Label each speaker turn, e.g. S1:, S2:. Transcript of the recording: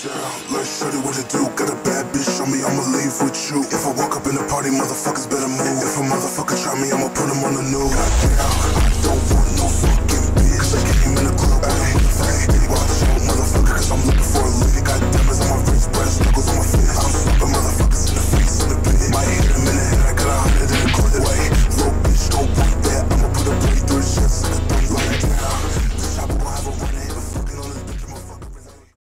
S1: Yeah, let's show you what to do. Got a bad bitch, show me I'ma leave with you. If I walk up in the party, motherfuckers better move.